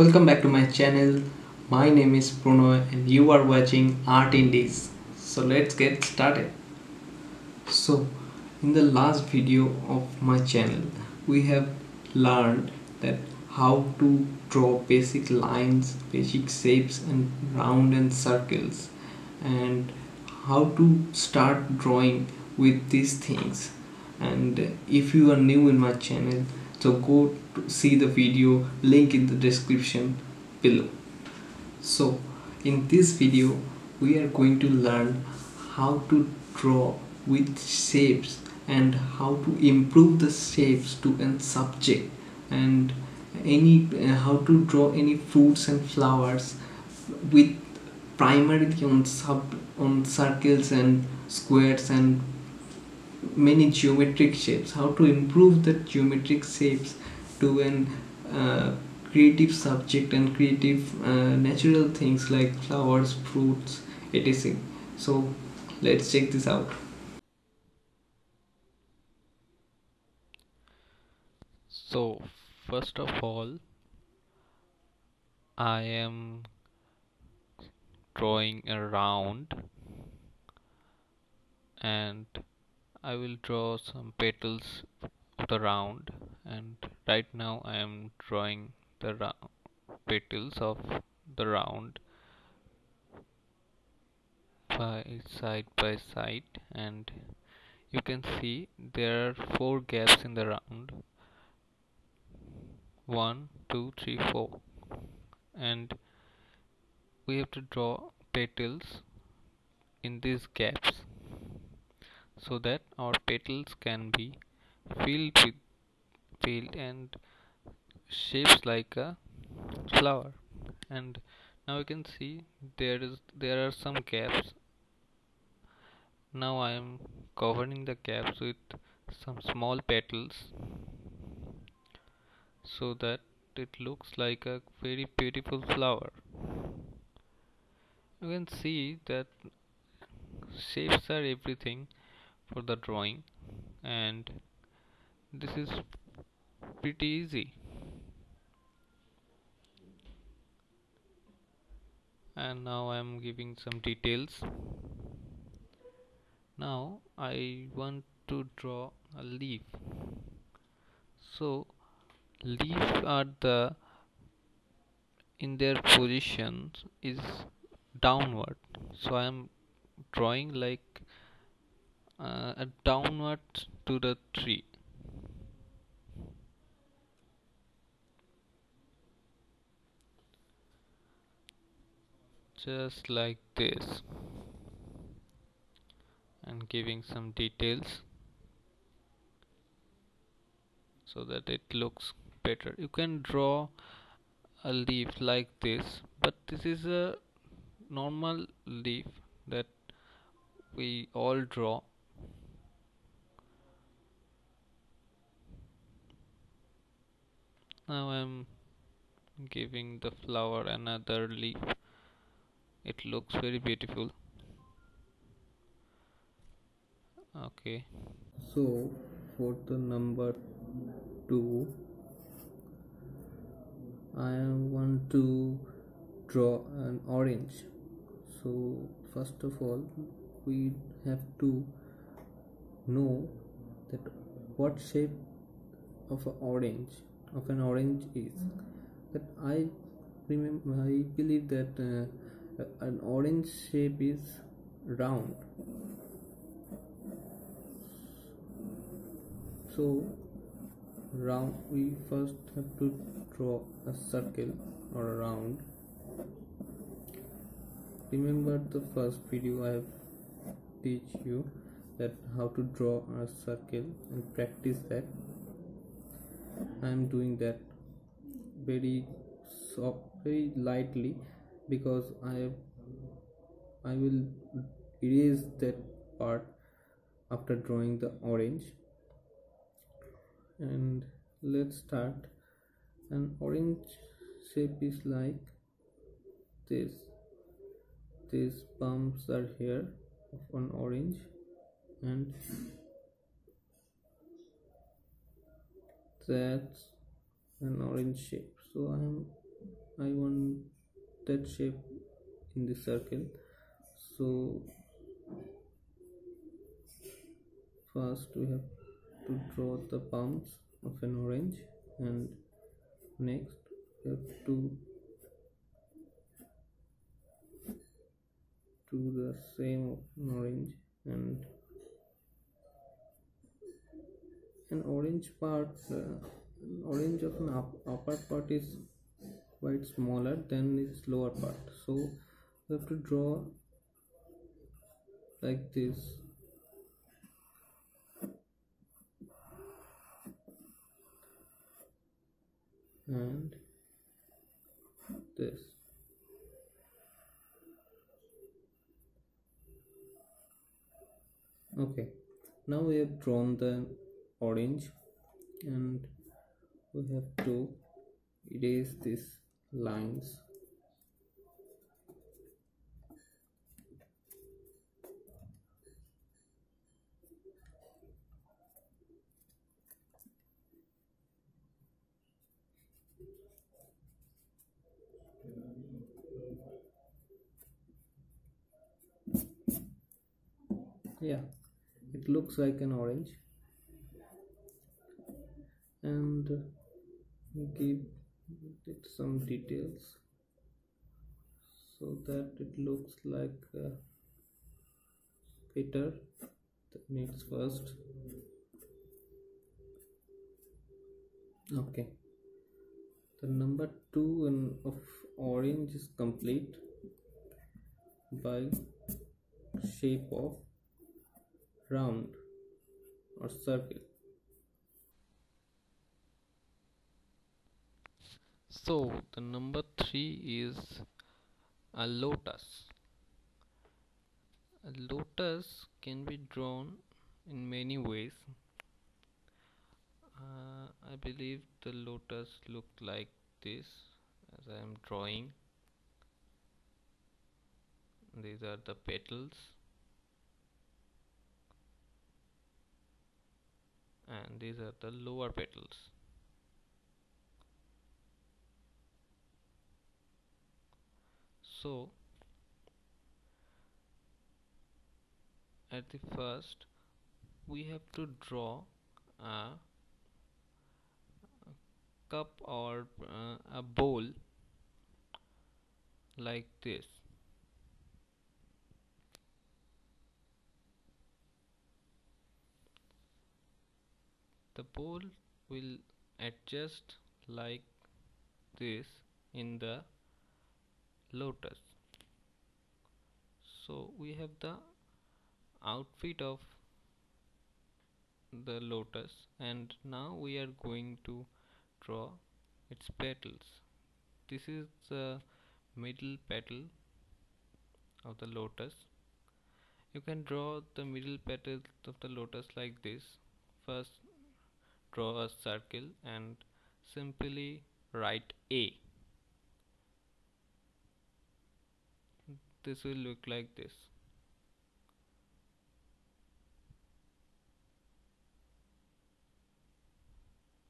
Welcome back to my channel. My name is Pranay and you are watching Art Indies. So let's get started. So in the last video of my channel we have learned that how to draw basic lines, basic shapes and round and circles and how to start drawing with these things and if you are new in my channel so go to see the video link in the description below. So in this video we are going to learn how to draw with shapes and how to improve the shapes to a subject. And any uh, how to draw any fruits and flowers with primarily on sub on circles and squares and many geometric shapes. How to improve the geometric shapes to an uh, creative subject and creative uh, natural things like flowers fruits etc so let's check this out. So first of all I am drawing a round and I will draw some petals of the round and right now I am drawing the petals of the round by side by side and you can see there are four gaps in the round. One two three four. And we have to draw petals in these gaps so that our petals can be filled with filled and shapes like a flower. And now you can see there is there are some gaps. Now I am covering the gaps with some small petals so that it looks like a very beautiful flower. You can see that shapes are everything for the drawing. And this is pretty easy. And now I am giving some details. Now I want to draw a leaf. So leaf are the in their positions is downward. So I am drawing like uh, downwards to the tree. Just like this. And giving some details so that it looks better. You can draw a leaf like this but this is a normal leaf that we all draw now I'm giving the flower another leaf. It looks very beautiful. Okay. So for the number 2 I want to draw an orange. So first of all we have to know that what shape of an orange of an orange is. That I remember I believe that uh, an orange shape is round. So round we first have to draw a circle or a round. Remember the first video I have teach you that how to draw a circle and practice that I am doing that very soft very lightly because I I will erase that part after drawing the orange. And let's start. An orange shape is like this. These bumps are here of an orange and that's an orange shape. So I'm I want that shape in the circle. So first we have to draw the palms of an orange and next we have to do the same orange and an orange part uh, orange of an up, upper part is quite smaller than its lower part. So we have to draw like this. And this. Okay. Now we have drawn the orange. And we have to erase these lines. Yeah it looks like an orange and uh, give it some details so that it looks like uh, a petal that needs first. Okay. The number two in, of orange is complete by shape of round or circle so the number three is a lotus. A lotus can be drawn in many ways. Uh, I believe the lotus look like this as I am drawing. These are the petals. And these are the lower petals so at the first we have to draw a, cup or uh, a bowl like this. The bowl will adjust like this in the lotus. So we have the outfit of the lotus and now we are going to draw its petals. This is the middle petal of the lotus. You can draw the middle petals of the lotus like this. First draw a circle and simply write A. This will look like this.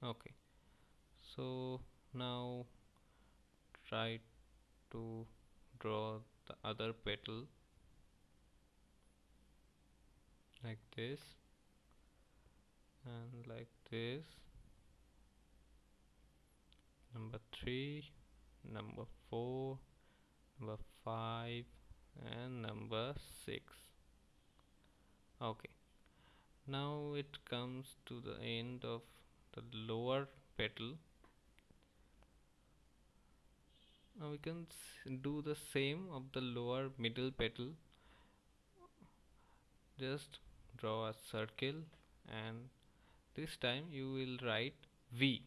Okay, so now try to draw the other petal like this and like this number 3 number 4 number 5 and number 6 okay. Now it comes to the end of the lower petal. Now we can do the same of the lower middle petal. Just draw a circle and this time you will write V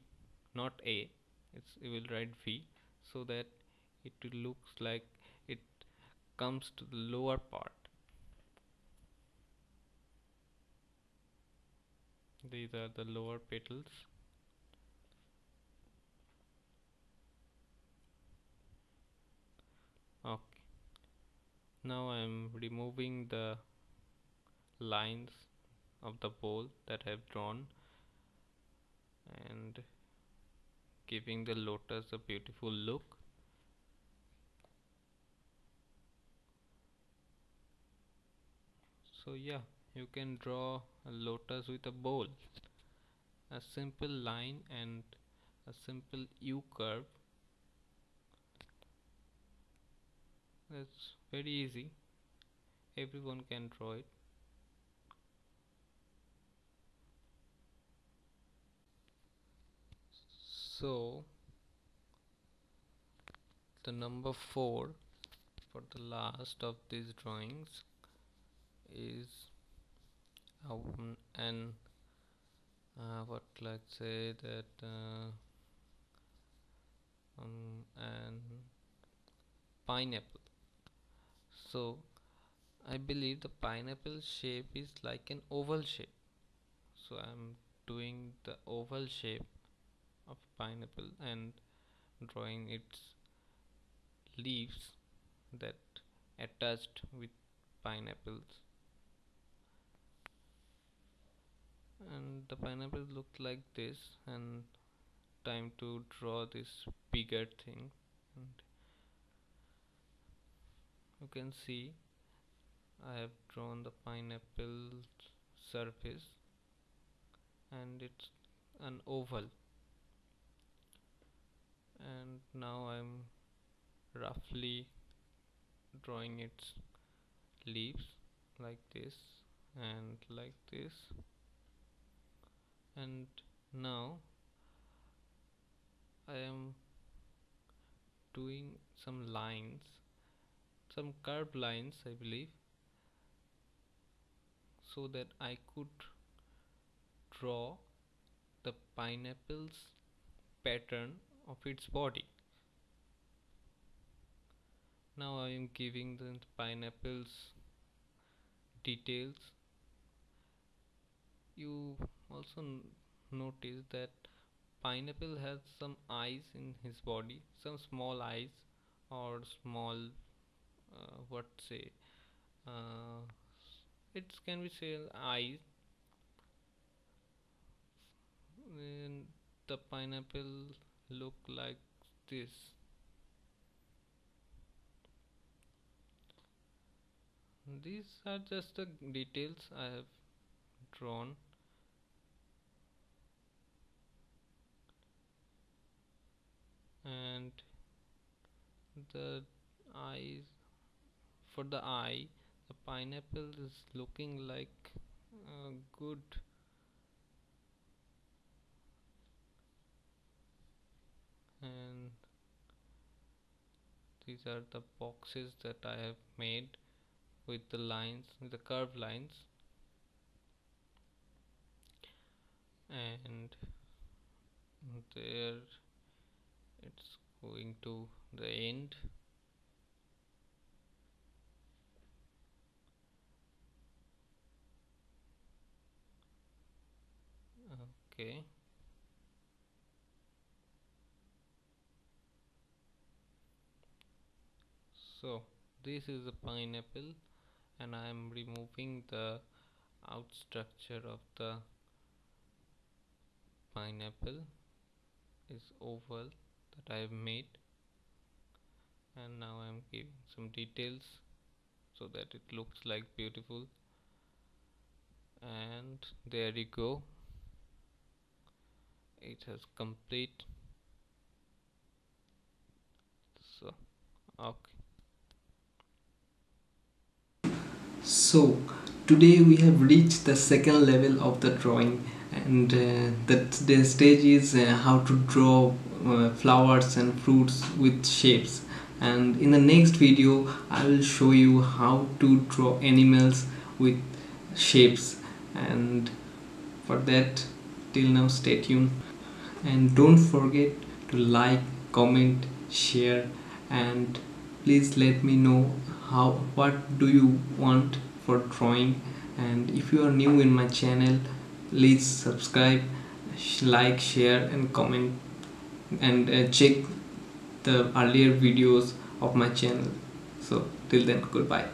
not A. It's you will write V so that it looks like comes to the lower part. These are the lower petals. Okay. Now I am removing the lines of the bowl that I have drawn and giving the lotus a beautiful look so yeah you can draw a lotus with a bowl. A simple line and a simple U curve. That's very easy. Everyone can draw it. So the number 4 for the last of these drawings is um, an uh, what let's say that uh, um, an pineapple. So I believe the pineapple shape is like an oval shape. So I'm doing the oval shape of pineapple and drawing its leaves that attached with pineapples and the pineapple looked like this and time to draw this bigger thing. And you can see I have drawn the pineapple surface and it's an oval. And now I'm roughly drawing its leaves like this and like this and now I am doing some lines some curved lines I believe so that I could draw the pineapple's pattern of its body. Now I am giving the pineapples details you also notice that pineapple has some eyes in his body some small eyes or small uh, what say uh, it can be said eyes. And the pineapple look like this. These are just the details I have drawn and the eyes for the eye the pineapple is looking like a good and these are the boxes that I have made with the lines the curved lines and there it's going to the end. Okay. So this is a pineapple and I am removing the out structure of the pineapple is oval that I have made. And now I am giving some details so that it looks like beautiful. And there you go. It has complete. So okay. So today we have reached the second level of the drawing and uh, that the stage is uh, how to draw uh, flowers and fruits with shapes. And in the next video I will show you how to draw animals with shapes. And for that till now stay tuned. And don't forget to like comment share and please let me know how what do you want for drawing. And if you are new in my channel please subscribe like share and comment and uh, check the earlier videos of my channel. So till then goodbye